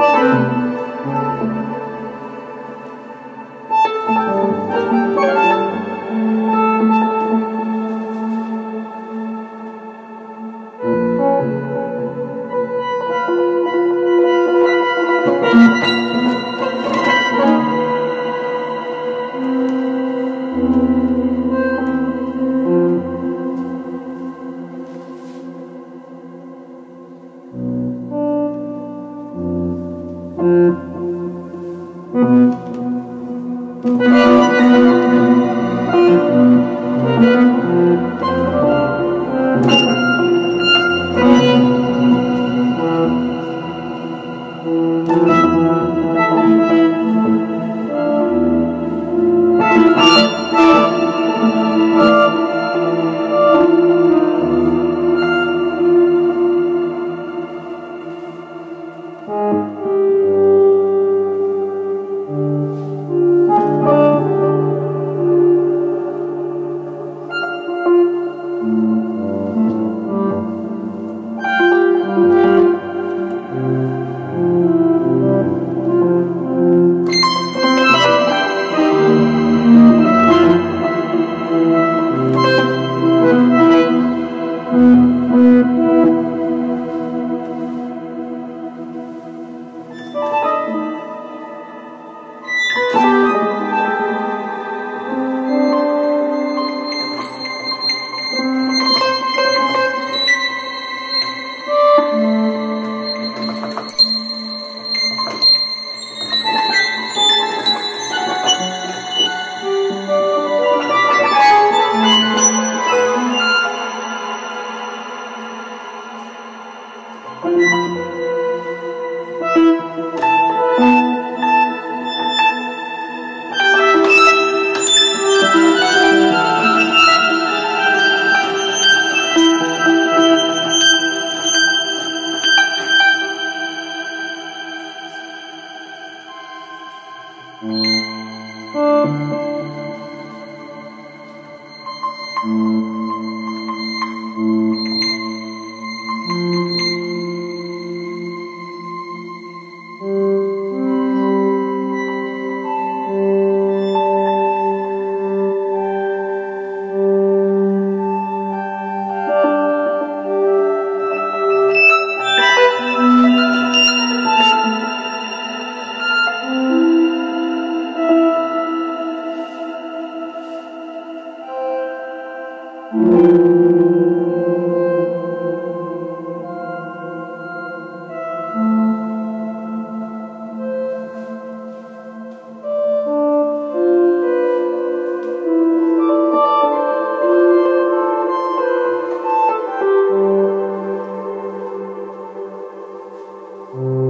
Música Thank you. Mm-hmm.